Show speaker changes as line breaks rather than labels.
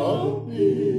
hope